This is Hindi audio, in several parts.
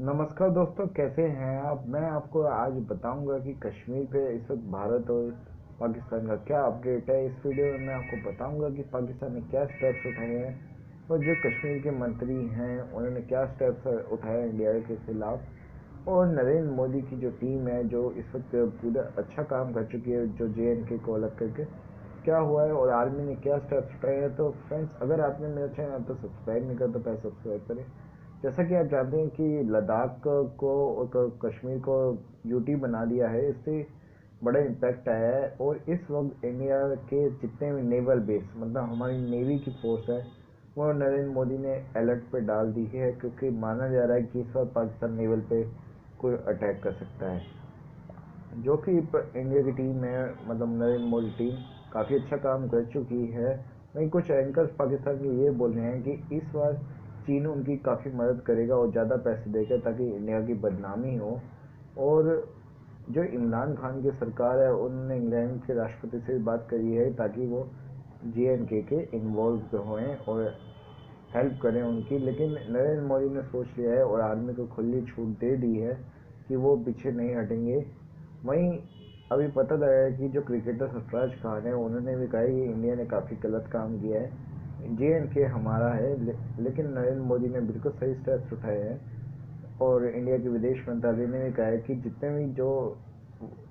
नमस्कार दोस्तों, कैसे हैं आप? मैं आपको आज बताऊँगा कि कश्मीर पे इस वक्त भारत और पाकिस्तान का क्या अपडेट है। इस वीडियो में मैं आपको बताऊँगा कि पाकिस्तान ने क्या स्टेप्स उठाए हैं और जो कश्मीर के मंत्री हैं, उन्होंने क्या स्टेप्स उठाए इंडिया के खिलाफ। और नरेंद्र मोदी की जो टीम है, जो इस वक्त पूरा अच्छा काम कर चुकी है, जो जे के अलग करके, क्या हुआ है और आर्मी ने क्या स्टेप्स उठाए हैं? तो फ्रेंड्स अगर आपने मेरा चैनल तो सब्सक्राइब नहीं कर तो पहले सब्सक्राइब करें। जैसा कि आप जानते हैं कि लद्दाख को और कश्मीर को यूटी बना दिया है, इससे बड़ा इम्पैक्ट आया है और इस वक्त इंडिया के जितने भी नेवल बेस मतलब हमारी नेवी की फोर्स है, वो नरेंद्र मोदी ने अलर्ट पे डाल दी है क्योंकि माना जा रहा है कि इस वक्त पाकिस्तान नेवल पे कोई अटैक कर सकता है। जो कि इंडिया की टीम है मतलब नरेंद्र मोदी टीम काफ़ी अच्छा काम कर चुकी है। वहीं कुछ एंकर्स पाकिस्तान के ये बोल रहे हैं कि इस बार चीन उनकी काफ़ी मदद करेगा और ज़्यादा पैसे देगा ताकि इंडिया की बदनामी हो। और जो इमरान खान की सरकार है, उन्होंने इंग्लैंड के राष्ट्रपति से बात करी है ताकि वो जे एंड के के इन्वॉल्व हों और हेल्प करें उनकी। लेकिन नरेंद्र मोदी ने सोच लिया है और आर्मी को खुली छूट दे दी है कि वो पीछे नहीं हटेंगे। वहीं अभी पता लगा है कि जो क्रिकेटर सरफराज खान है, उन्होंने भी कहा कि इंडिया ने काफ़ी गलत काम किया है। जे एंड के हमारा है ले, लेकिन नरेंद्र मोदी ने बिल्कुल सही स्टेप्स उठाए हैं। और इंडिया के विदेश मंत्रालय ने भी कहा है कि जितने भी जो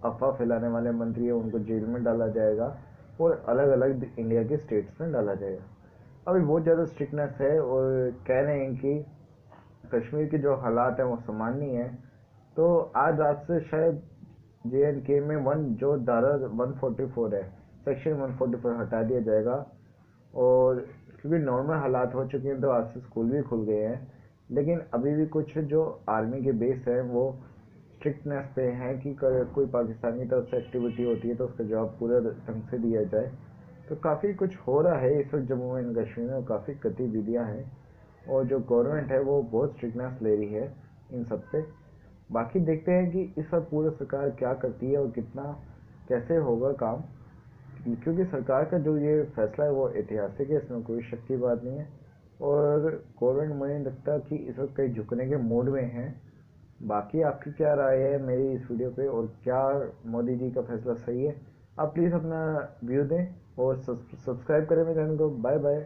अफवाह फैलाने वाले मंत्री हैं उनको जेल में डाला जाएगा और अलग अलग इंडिया के स्टेट्स में डाला जाएगा। अभी बहुत ज़्यादा स्ट्रिक्टनेस है और कह रहे हैं कि कश्मीर के जो हालात हैं वो सामान्य हैं। तो आज रात से शायद जे एंड के में वन जो धारा 144 है सेक्शन 144 हटा दिया जाएगा। और क्योंकि नॉर्मल हालात हो चुके हैं तो आज से स्कूल भी खुल गए हैं। लेकिन अभी भी कुछ जो आर्मी के बेस हैं, वो स्ट्रिक्टनेस पे हैं कि कोई पाकिस्तानी तरफ़ से एक्टिविटी होती है तो उसका जवाब पूरे ढंग से दिया जाए। तो काफ़ी कुछ हो रहा है इस वक्त जम्मू एंड कश्मीर में, काफ़ी गतिविधियाँ हैं और जो गवर्नमेंट है, वो बहुत स्ट्रिक्टनेस ले रही है इन सब पे। बाकी देखते हैं कि इस वक्त पूरी सरकार क्या करती है और कितना, कैसे होगा काम। क्योंकि सरकार का जो ये फैसला है वो ऐतिहासिक है, इसमें कोई शक की बात नहीं है। और गवर्नमेंट मुझे लगता कि इस वक्त कहीं झुकने के मूड में है। बाकी आपकी क्या राय है मेरी इस वीडियो पे? और क्या मोदी जी का फैसला सही है? आप प्लीज़ अपना व्यू दें और सब्सक्राइब करें मेरे चैनल को। Bye bye